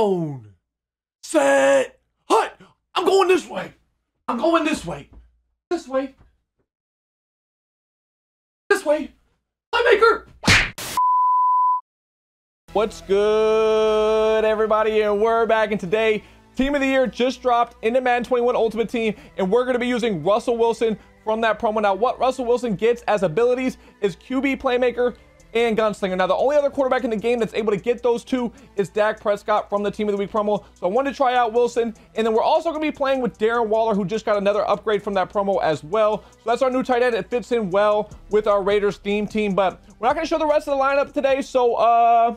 zone. Set. Hut. I'm going this way. I'm going this way. This way. This way. Playmaker. What's good, everybody? And we're back. And today, Team of the Year just dropped into Madden 21 Ultimate Team. And we're going to be using Russell Wilson from that promo. Now, what Russell Wilson gets as abilities is QB Playmaker and Gunslinger. Now, the only other quarterback in the game that's able to get those two is Dak Prescott from the Team of the Week promo. So I wanted to try out Wilson. And then we're also going to be playing with Darren Waller, who just got another upgrade from that promo as well. So that's our new tight end. It fits in well with our Raiders theme team. But we're not going to show the rest of the lineup today. So, uh,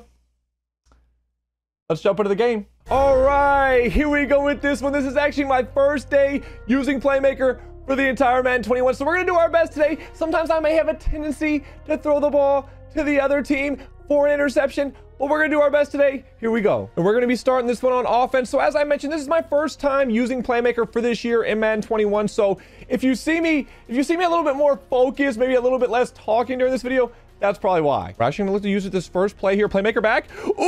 let's jump into the game. All right, here we go with this one. This is actually my first day using Playmaker for the entire Madden 21. So we're going to do our best today. Sometimes I may have a tendency to throw the ball to the other team for an interception, but we're going to do our best today. Here we go. And we're going to be starting this one on offense. So as I mentioned, this is my first time using Playmaker for this year in Madden 21. So if you see me, if you see me a little bit more focused, maybe a little bit less talking during this video, that's probably why. We're actually gonna look to use it this first play here. Playmaker back. Ooh,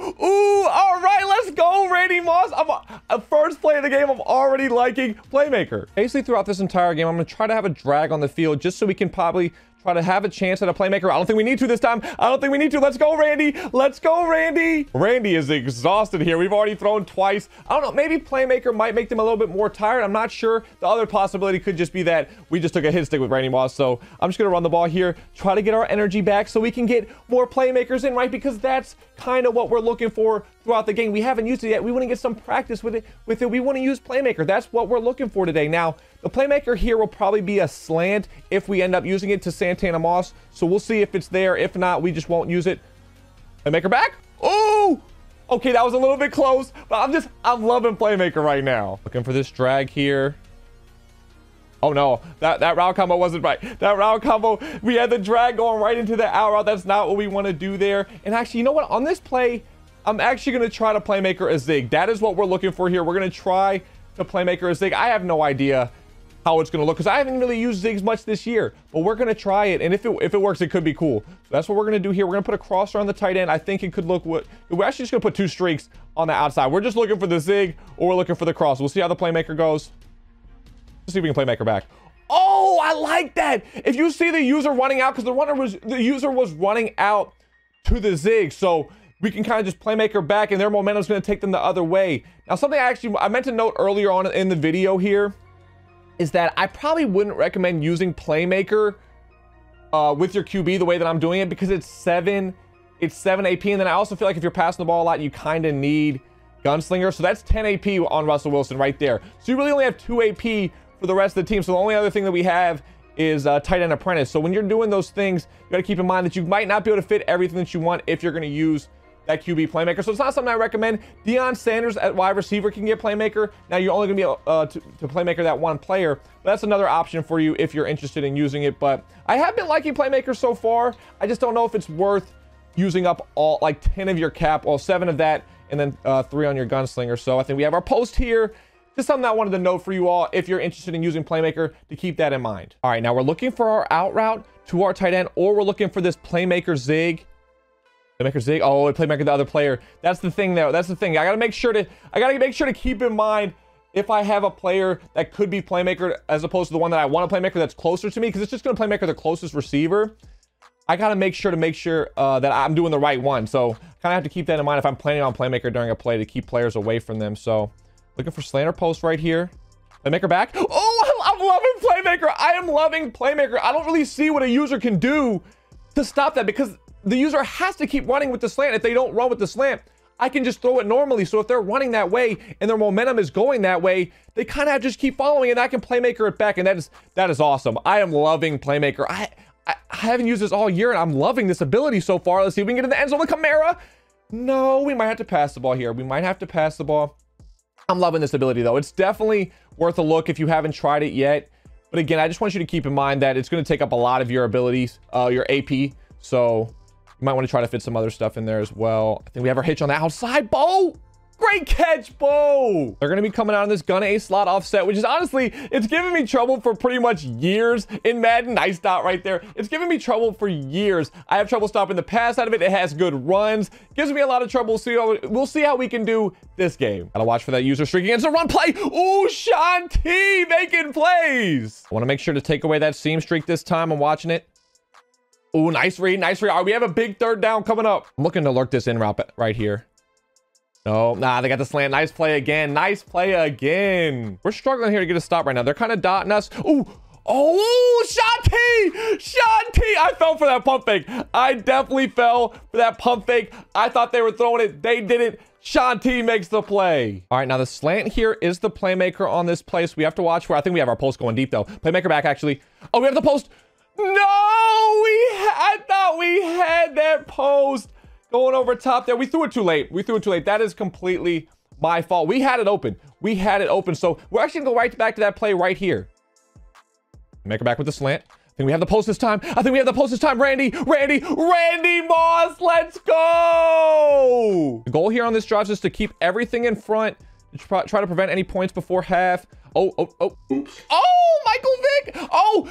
ooh, all right, let's go, Randy Moss. I'm a, a first play of the game. I'm already liking Playmaker. Basically, throughout this entire game, I'm gonna try to have a drag on the field just so we can probably try to have a chance at a playmaker. I don't think we need to this time. I don't think we need to. Let's go, Randy. Let's go, Randy. Randy is exhausted here. We've already thrown twice. I don't know. Maybe playmaker might make them a little bit more tired. I'm not sure. The other possibility could just be that we just took a hit stick with Randy Moss. So I'm just going to run the ball here, try to get our energy back so we can get more playmakers in, right? Because that's kind of what we're looking for throughout the game. We haven't used it yet. We want to get some practice with it. With it, we want to use playmaker. That's what we're looking for today. Now, the playmaker here will probably be a slant if we end up using it to Santana Moss. So we'll see if it's there. If not, we just won't use it. Playmaker back. Oh, okay, that was a little bit close, but I'm just, I'm loving playmaker right now. Looking for this drag here. Oh no, that, that route combo wasn't right. That route combo, we had the drag going right into the out route. That's not what we want to do there. And actually, you know what? On this play, I'm actually going to try to playmaker a zig. That is what we're looking for here. We're going to try to playmaker a zig. I have no idea how it's going to look because I haven't really used zigs much this year, but we're going to try it. And if it, if it works, it could be cool. So that's what we're going to do here. We're going to put a crosser on the tight end. I think it could look what we're actually just going to put two streaks on the outside. We're just looking for the zig or we're looking for the cross. We'll see how the playmaker goes. Let's see if we can playmaker back. Oh, I like that. If you see the user running out, because the runner was the user was running out to the zig. So we can kind of just playmaker back and their momentum is going to take them the other way. Now, something I actually I meant to note earlier on in the video here is that I probably wouldn't recommend using playmaker uh, with your QB the way that I'm doing it because it's seven, it's seven AP. And then I also feel like if you're passing the ball a lot, you kind of need gunslinger. So that's 10 AP on Russell Wilson right there. So you really only have two AP for the rest of the team. So the only other thing that we have is uh, tight end apprentice. So when you're doing those things, you got to keep in mind that you might not be able to fit everything that you want if you're going to use that QB playmaker. So it's not something I recommend. Deion Sanders at wide receiver can get playmaker. Now you're only going to be uh, to, to playmaker that one player. But that's another option for you if you're interested in using it. But I have been liking playmaker so far. I just don't know if it's worth using up all like 10 of your cap, well, seven of that, and then uh, three on your gunslinger. So I think we have our post here. Just something I wanted to note for you all if you're interested in using playmaker to keep that in mind. All right, now we're looking for our out route to our tight end, or we're looking for this playmaker zig Playmaker Zig. Oh, playmaker the other player. That's the thing though. That's the thing. I gotta make sure to I gotta make sure to keep in mind if I have a player that could be playmaker as opposed to the one that I want to playmaker that's closer to me, because it's just gonna playmaker the closest receiver. I gotta make sure to make sure uh, that I'm doing the right one. So kind of have to keep that in mind if I'm planning on playmaker during a play to keep players away from them. So looking for slanter post right here. Playmaker back. Oh, I'm loving playmaker. I am loving playmaker. I don't really see what a user can do to stop that because the user has to keep running with the slant. If they don't run with the slant, I can just throw it normally. So if they're running that way and their momentum is going that way, they kind of just keep following and I can playmaker it back. And that is that is awesome. I am loving playmaker. I, I, I haven't used this all year and I'm loving this ability so far. Let's see if we can get in the end zone with Kamara. No, we might have to pass the ball here. We might have to pass the ball. I'm loving this ability though. It's definitely worth a look if you haven't tried it yet. But again, I just want you to keep in mind that it's going to take up a lot of your abilities, uh, your AP. So you might want to try to fit some other stuff in there as well. I think we have our hitch on the outside. Bo! Great catch, Bo. They're going to be coming out on this gun A slot offset, which is honestly, it's giving me trouble for pretty much years in Madden. Nice dot right there. It's giving me trouble for years. I have trouble stopping the pass out of it. It has good runs. Gives me a lot of trouble. How, we'll see how we can do this game. Gotta watch for that user streak against a run play. Ooh, Shaun T making plays. I want to make sure to take away that seam streak this time. I'm watching it. Ooh, nice read, nice read. All right, we have a big third down coming up. I'm looking to lurk this in route right here. No, nah, they got the slant. Nice play again. Nice play again. We're struggling here to get a stop right now. They're kind of dotting us. Ooh, Oh, Shanti! Shanti! I fell for that pump fake. I definitely fell for that pump fake. I thought they were throwing it. They didn't. Shanti makes the play. All right, now the slant here is the playmaker on this place. We have to watch for. I think we have our post going deep, though. Playmaker back, actually. Oh, we have the post. No! We I thought we had that post going over top there. We threw it too late. We threw it too late. That is completely my fault. We had it open. We had it open. So we're actually going to go right back to that play right here. Make her back with the slant. I think we have the post this time. I think we have the post this time. Randy, Randy, Randy Moss. Let's go. The goal here on this drive is just to keep everything in front. Try, try to prevent any points before half. Oh, oh, oh. Oops. Oh, Michael Vick. Oh,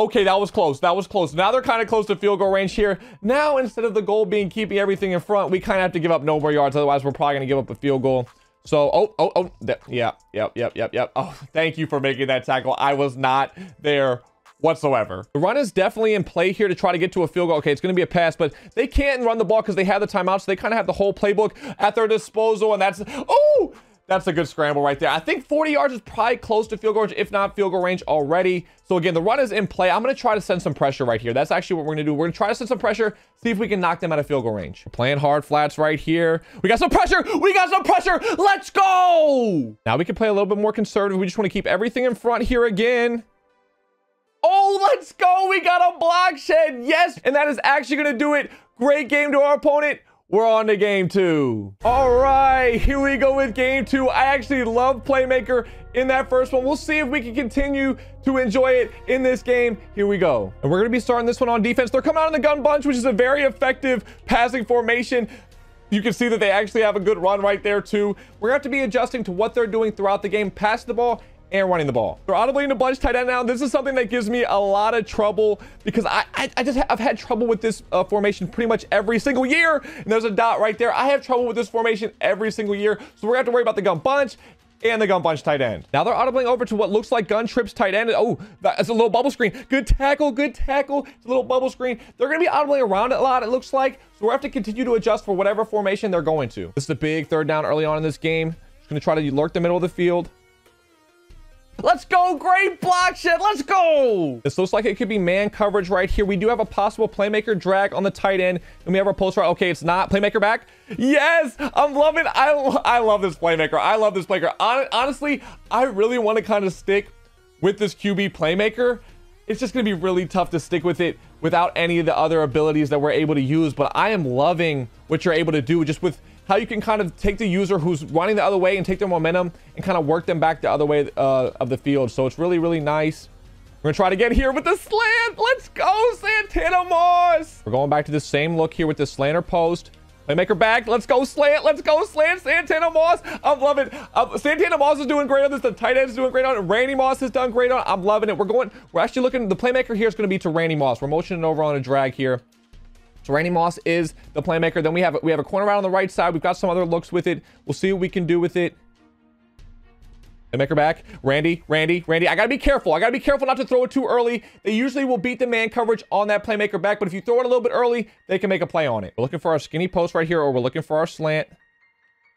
Okay, that was close. That was close. Now they're kind of close to field goal range here. Now, instead of the goal being keeping everything in front, we kind of have to give up no more yards. Otherwise, we're probably going to give up a field goal. So, oh, oh, oh, yeah, yep, yep, yep, yep. Oh, thank you for making that tackle. I was not there whatsoever. The run is definitely in play here to try to get to a field goal. Okay, it's going to be a pass, but they can't run the ball because they have the timeout, so they kind of have the whole playbook at their disposal, and that's, oh, that's a good scramble right there. I think 40 yards is probably close to field goal range, if not field goal range already. So again, the run is in play. I'm going to try to send some pressure right here. That's actually what we're going to do. We're going to try to send some pressure, see if we can knock them out of field goal range. Playing hard flats right here. We got some pressure. We got some pressure. Let's go. Now we can play a little bit more conservative. We just want to keep everything in front here again. Oh, let's go. We got a block shed. Yes. And that is actually going to do it. Great game to our opponent. We're on to game two. All right, here we go with game two. I actually love Playmaker in that first one. We'll see if we can continue to enjoy it in this game. Here we go. And we're going to be starting this one on defense. They're coming out in the gun bunch, which is a very effective passing formation. You can see that they actually have a good run right there too. We're to have to be adjusting to what they're doing throughout the game. Pass the ball and running the ball. They're audibly in a bunch tight end now. This is something that gives me a lot of trouble because I, I, I just I've had trouble with this uh, formation pretty much every single year. And there's a dot right there. I have trouble with this formation every single year. So we're gonna have to worry about the gun bunch and the gun bunch tight end. Now they're audibling over to what looks like gun trips tight end. Oh, that's a little bubble screen. Good tackle, good tackle. It's a little bubble screen. They're going to be audibling around a lot, it looks like. So we have to continue to adjust for whatever formation they're going to. This is a big third down early on in this game. Just to try to lurk the middle of the field. Let's go. Great block shit. Let's go. This looks like it could be man coverage right here. We do have a possible playmaker drag on the tight end. And we have our post right. Okay, it's not. Playmaker back. Yes. I'm loving I, I love this playmaker. I love this playmaker. Honestly, I really want to kind of stick with this QB playmaker. It's just going to be really tough to stick with it without any of the other abilities that we're able to use. But I am loving what you're able to do just with how you can kind of take the user who's running the other way and take their momentum and kind of work them back the other way uh, of the field. So it's really, really nice. We're going to try to get here with the slant. Let's go, Santana Moss. We're going back to the same look here with the slanter post. Playmaker back. Let's go slant. Let's go slant. Santana Moss. I'm loving it. Santana Moss is doing great on this. The tight end is doing great on it. Randy Moss has done great on it. I'm loving it. We're going. We're actually looking. The playmaker here is going to be to Randy Moss. We're motioning over on a drag here. So Randy Moss is the playmaker. Then we have we have a corner out on the right side. We've got some other looks with it. We'll see what we can do with it. Playmaker back. Randy, Randy, Randy. I got to be careful. I got to be careful not to throw it too early. They usually will beat the man coverage on that playmaker back, but if you throw it a little bit early, they can make a play on it. We're looking for our skinny post right here, or we're looking for our slant.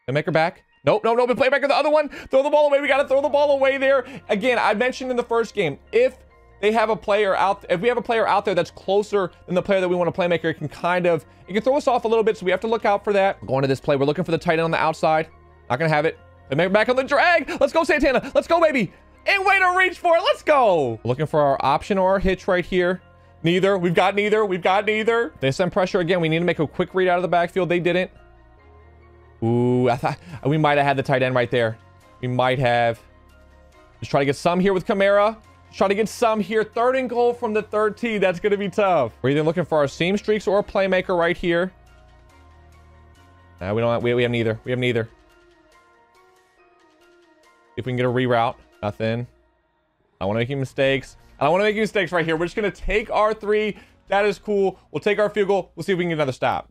Playmaker back. Nope, nope, nope. Playmaker, the other one. Throw the ball away. We got to throw the ball away there. Again, I mentioned in the first game, if they have a player out if we have a player out there that's closer than the player that we want to playmaker it can kind of it can throw us off a little bit so we have to look out for that. Going to this play we're looking for the tight end on the outside. Not gonna have it. Maybe back on the drag. Let's go santana. Let's go baby. And way to reach for it. Let's go. Looking for our option or our hitch right here. Neither. We've got neither. We've got neither. They send pressure again. We need to make a quick read out of the backfield. They didn't. Ooh, I thought we might have had the tight end right there. We might have. Just try to get some here with Kamara. Try to get some here. Third and goal from the third tee. That's going to be tough. We're either looking for our seam streaks or a playmaker right here. Uh, we don't. Have, we, we have neither. We have neither. If we can get a reroute. Nothing. I want to make any mistakes. I don't want to make any mistakes right here. We're just going to take our three. That is cool. We'll take our field goal. We'll see if we can get another stop.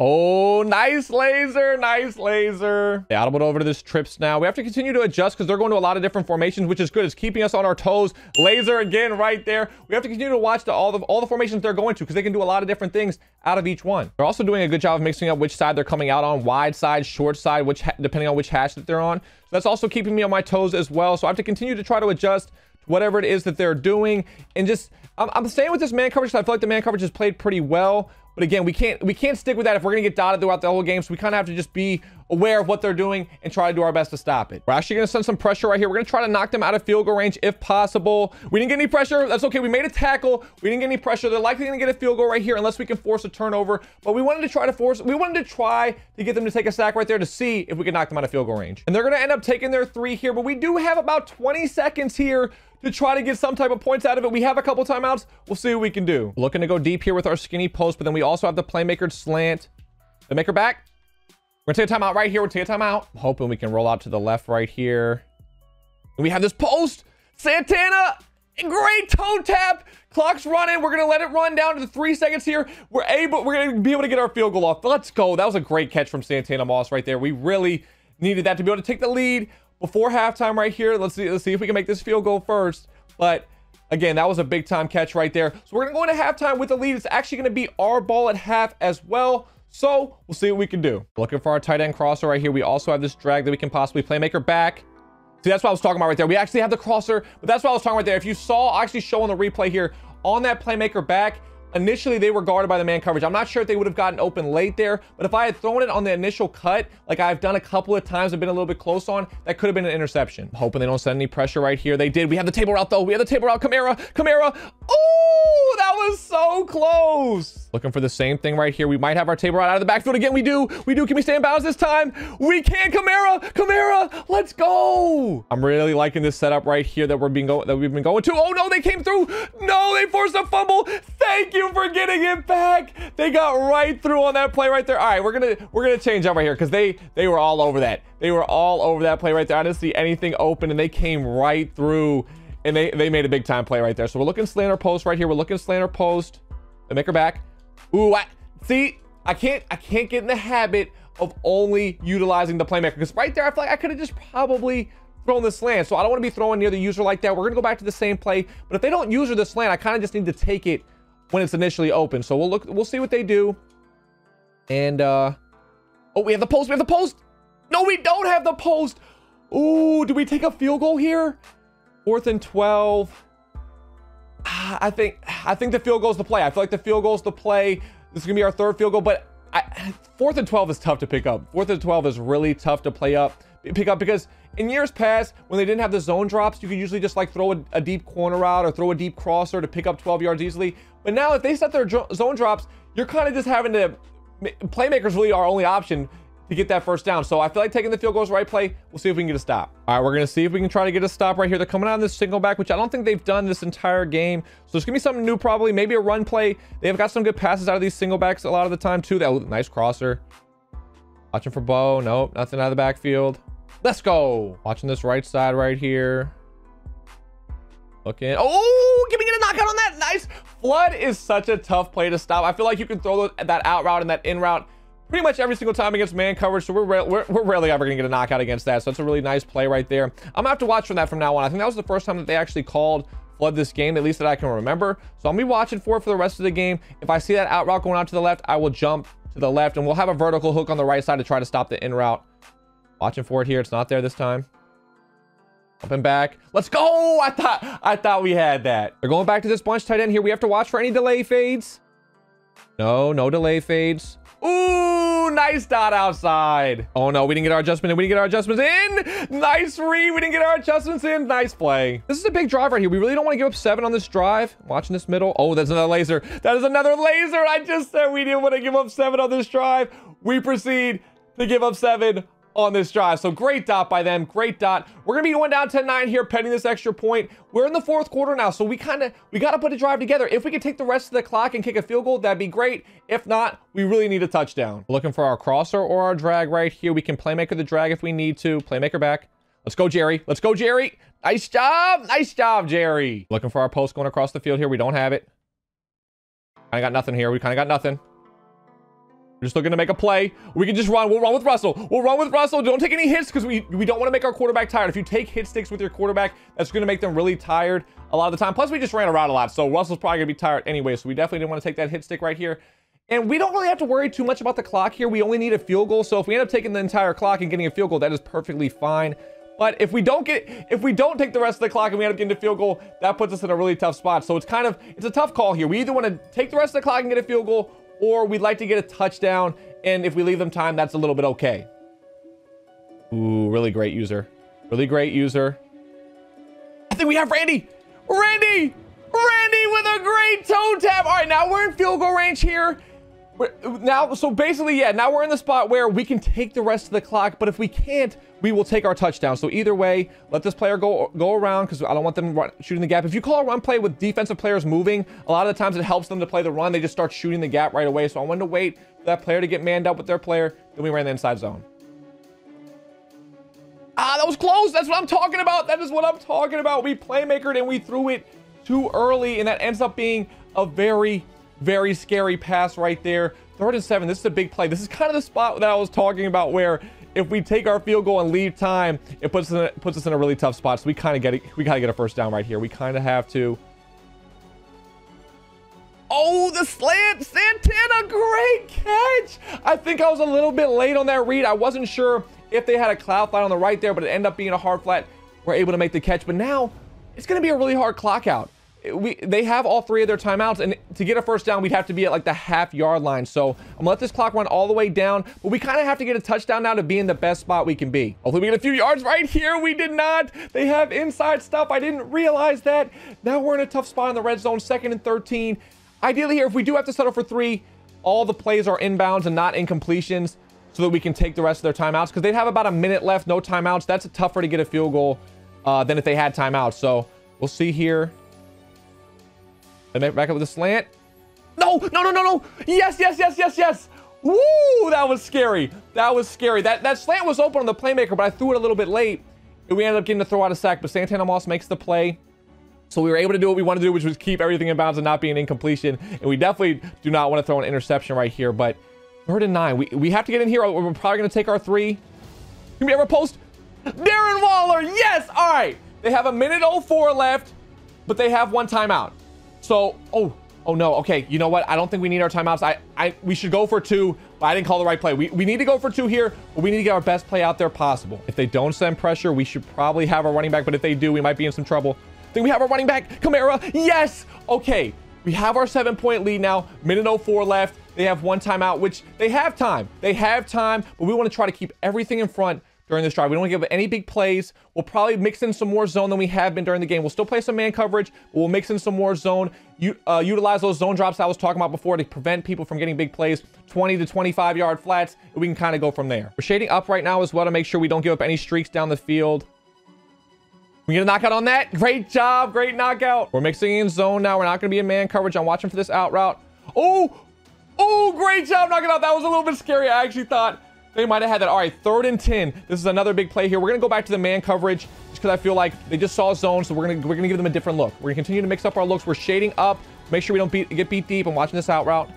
Oh, nice laser. Nice laser. Yeah, audible over to this trips now. We have to continue to adjust because they're going to a lot of different formations, which is good. It's keeping us on our toes. Laser again right there. We have to continue to watch the, all, the, all the formations they're going to because they can do a lot of different things out of each one. They're also doing a good job of mixing up which side they're coming out on, wide side, short side, which depending on which hatch that they're on. So that's also keeping me on my toes as well. So I have to continue to try to adjust whatever it is that they're doing and just I'm, I'm staying with this man coverage I feel like the man coverage has played pretty well but again, we can't we can't stick with that if we're gonna get dotted throughout the whole game. So we kind of have to just be aware of what they're doing and try to do our best to stop it. We're actually gonna send some pressure right here. We're gonna try to knock them out of field goal range if possible. We didn't get any pressure. That's okay. We made a tackle. We didn't get any pressure. They're likely gonna get a field goal right here unless we can force a turnover. But we wanted to try to force. We wanted to try to get them to take a sack right there to see if we could knock them out of field goal range. And they're gonna end up taking their three here. But we do have about 20 seconds here to try to get some type of points out of it. We have a couple timeouts. We'll see what we can do. Looking to go deep here with our skinny post, but then we also have the playmaker slant. The maker back. We're gonna take a timeout right here. We're taking a timeout. I'm hoping we can roll out to the left right here. And we have this post. Santana, great toe tap. Clock's running. We're gonna let it run down to the three seconds here. We're able, we're gonna be able to get our field goal off. Let's go. That was a great catch from Santana Moss right there. We really needed that to be able to take the lead before halftime right here. Let's see, let's see if we can make this field goal first. But again, that was a big time catch right there. So we're gonna go into halftime with the lead. It's actually gonna be our ball at half as well. So we'll see what we can do. Looking for our tight end crosser right here. We also have this drag that we can possibly playmaker back. See, that's what I was talking about right there. We actually have the crosser, but that's what I was talking about right there. If you saw, I'll actually show on the replay here on that playmaker back, Initially, they were guarded by the man coverage. I'm not sure if they would have gotten open late there, but if I had thrown it on the initial cut, like I've done a couple of times, I've been a little bit close on, that could have been an interception. Hoping they don't send any pressure right here. They did. We have the table route, though. We have the table route. Camara, Kamara. Was so close. Looking for the same thing right here. We might have our table route out of the backfield again. We do. We do. Can we stay in bounds this time? We can. Kamara, Kamara. Let's go. I'm really liking this setup right here that we're being go that we've been going to. Oh no, they came through. No, they forced a fumble. Thank you you for getting it back. They got right through on that play right there. All right, we're gonna we're gonna change up right here because they they were all over that. They were all over that play right there. I didn't see anything open, and they came right through, and they they made a big time play right there. So we're looking slanter post right here. We're looking slanter post. They make her back. Ooh, I see. I can't I can't get in the habit of only utilizing the playmaker because right there I feel like I could have just probably thrown the slant. So I don't want to be throwing near the user like that. We're to go back to the same play. But if they don't use the slant, I kind of just need to take it when it's initially open. So we'll look, we'll see what they do. And, uh, oh, we have the post. We have the post. No, we don't have the post. Ooh, do we take a field goal here? Fourth and 12. Ah, I think, I think the field goal is the play. I feel like the field goal is the play. This is gonna be our third field goal, but I, fourth and 12 is tough to pick up. Fourth and 12 is really tough to play up, pick up because in years past, when they didn't have the zone drops, you could usually just like throw a, a deep corner out or throw a deep crosser to pick up 12 yards easily. But now if they set their zone drops, you're kind of just having to, playmakers really our only option to get that first down. So I feel like taking the field goal is the right play. We'll see if we can get a stop. All right, we're going to see if we can try to get a stop right here. They're coming out on this single back, which I don't think they've done this entire game. So it's going to be something new probably. Maybe a run play. They've got some good passes out of these single backs a lot of the time too. That nice crosser. Watching for Bo. Nope, nothing out of the backfield. Let's go. Watching this right side right here. Looking. Oh, giving it a knockout on that. Nice. Flood is such a tough play to stop. I feel like you can throw that out route and that in route pretty much every single time against man coverage. So we're, we're, we're rarely ever going to get a knockout against that. So that's a really nice play right there. I'm going to have to watch for that from now on. I think that was the first time that they actually called flood this game, at least that I can remember. So I'll be watching for it for the rest of the game. If I see that out route going out to the left, I will jump to the left and we'll have a vertical hook on the right side to try to stop the in route. Watching for it here. It's not there this time. Up and back. Let's go. I thought I thought we had that. They're going back to this bunch tight end here. We have to watch for any delay fades. No, no delay fades. Ooh, nice dot outside. Oh no, we didn't get our adjustment in. We didn't get our adjustments in. Nice read. We didn't get our adjustments in. Nice play. This is a big drive right here. We really don't want to give up seven on this drive. Watching this middle. Oh, there's another laser. That is another laser. I just said we didn't want to give up seven on this drive. We proceed to give up seven on this drive. So great dot by them. Great dot. We're going to be going down 10-9 here, pending this extra point. We're in the fourth quarter now, so we kind of, we got to put a drive together. If we could take the rest of the clock and kick a field goal, that'd be great. If not, we really need a touchdown. Looking for our crosser or our drag right here. We can playmaker the drag if we need to. Playmaker back. Let's go, Jerry. Let's go, Jerry. Nice job. Nice job, Jerry. Looking for our post going across the field here. We don't have it. I got nothing here. We kind of got nothing. We're still going to make a play. We can just run. We'll run with Russell. We'll run with Russell. Don't take any hits because we, we don't want to make our quarterback tired. If you take hit sticks with your quarterback, that's going to make them really tired a lot of the time. Plus, we just ran around a lot, so Russell's probably going to be tired anyway, so we definitely didn't want to take that hit stick right here. And we don't really have to worry too much about the clock here. We only need a field goal, so if we end up taking the entire clock and getting a field goal, that is perfectly fine. But if we don't get, if we don't take the rest of the clock and we end up getting a field goal, that puts us in a really tough spot. So it's kind of, it's a tough call here. We either want to take the rest of the clock and get a field goal, or we'd like to get a touchdown. And if we leave them time, that's a little bit okay. Ooh, really great user. Really great user. I think we have Randy. Randy! Randy with a great toe tap. All right, now we're in field goal range here. Now, so basically, yeah, now we're in the spot where we can take the rest of the clock, but if we can't, we will take our touchdown. So either way, let this player go go around because I don't want them run, shooting the gap. If you call a run play with defensive players moving, a lot of the times it helps them to play the run. They just start shooting the gap right away. So I wanted to wait for that player to get manned up with their player. Then we ran the inside zone. Ah, that was close. That's what I'm talking about. That is what I'm talking about. We playmakered and we threw it too early, and that ends up being a very very scary pass right there. Third and seven. This is a big play. This is kind of the spot that I was talking about where if we take our field goal and leave time, it puts us in a, puts us in a really tough spot. So we kind of get it. We gotta get a first down right here. We kind of have to. Oh, the slant, Santana, great catch. I think I was a little bit late on that read. I wasn't sure if they had a cloud flat on the right there, but it ended up being a hard flat. We're able to make the catch, but now it's going to be a really hard clock out we they have all three of their timeouts and to get a first down we'd have to be at like the half yard line. So i'm gonna let this clock run all the way down but we kind of have to get a touchdown now to be in the best spot we can be. Hopefully we get a few yards right here. We did not. They have inside stuff. I didn't realize that. Now we're in a tough spot in the red zone second and 13 ideally here if we do have to settle for three all the plays are inbounds and not incompletions so that we can take the rest of their timeouts because they'd have about a minute left no timeouts. That's a tougher to get a field goal uh, than if they had timeouts. So we'll see here and back up with a slant. No, no, no, no, no. Yes, yes, yes, yes, yes. Woo, that was scary. That was scary. That that slant was open on the playmaker, but I threw it a little bit late. And we ended up getting to throw out a sack, but Santana Moss makes the play. So we were able to do what we wanted to do, which was keep everything in bounds and not be an incompletion. And we definitely do not want to throw an interception right here. But third and nine. We, we have to get in here. We're probably going to take our three. Can we ever post? Darren Waller. Yes. All right. They have a minute 04 left, but they have one timeout. So, oh, oh no. Okay, you know what? I don't think we need our timeouts. I, I, we should go for two, but I didn't call the right play. We, we need to go for two here, but we need to get our best play out there possible. If they don't send pressure, we should probably have our running back, but if they do, we might be in some trouble. I think we have our running back, Kamara. Yes! Okay, we have our seven-point lead now. Minute 04 left. They have one timeout, which they have time. They have time, but we want to try to keep everything in front during this drive. We don't give up any big plays. We'll probably mix in some more zone than we have been during the game. We'll still play some man coverage, but we'll mix in some more zone. You, uh, utilize those zone drops I was talking about before to prevent people from getting big plays, 20 to 25 yard flats. we can kind of go from there. We're shading up right now as well to make sure we don't give up any streaks down the field. We get a knockout on that. Great job. Great knockout. We're mixing in zone now. We're not going to be in man coverage. I'm watching for this out route. Oh, oh, great job knocking out. That was a little bit scary. I actually thought they might have had that. All right, third and 10. This is another big play here. We're going to go back to the man coverage just because I feel like they just saw zone, so we're going we're gonna give them a different look. We're going to continue to mix up our looks. We're shading up. Make sure we don't beat, get beat deep. I'm watching this out route.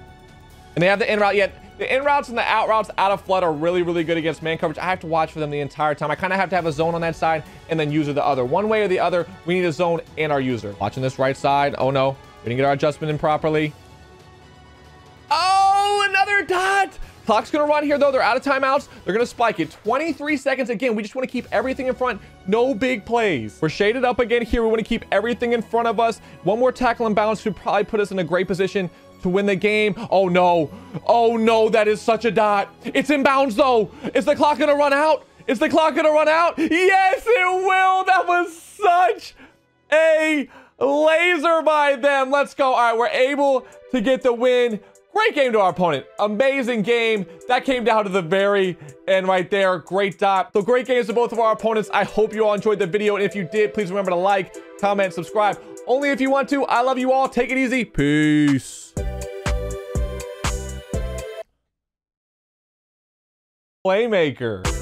And they have the in route yet. The in routes and the out routes out of flood are really, really good against man coverage. I have to watch for them the entire time. I kind of have to have a zone on that side and then user the other. One way or the other, we need a zone and our user. Watching this right side. Oh no, we didn't get our adjustment in properly. Oh, another dot. Clock's gonna run here though. They're out of timeouts. They're gonna spike it. 23 seconds again. We just want to keep everything in front. No big plays. We're shaded up again here. We want to keep everything in front of us. One more tackle and bounce should probably put us in a great position to win the game. Oh no. Oh no, that is such a dot. It's inbounds, though. Is the clock gonna run out? Is the clock gonna run out? Yes, it will. That was such a laser by them. Let's go. All right, we're able to get the win. Great game to our opponent. Amazing game. That came down to the very end right there. Great dot. So great games to both of our opponents. I hope you all enjoyed the video. And if you did, please remember to like, comment, subscribe. Only if you want to. I love you all. Take it easy. Peace. Playmaker.